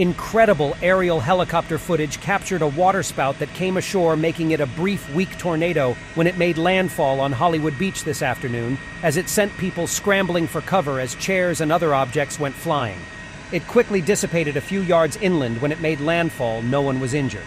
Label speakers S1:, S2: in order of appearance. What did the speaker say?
S1: Incredible aerial helicopter footage captured a waterspout that came ashore, making it a brief, weak tornado when it made landfall on Hollywood Beach this afternoon, as it sent people scrambling for cover as chairs and other objects went flying. It quickly dissipated a few yards inland when it made landfall, no one was injured.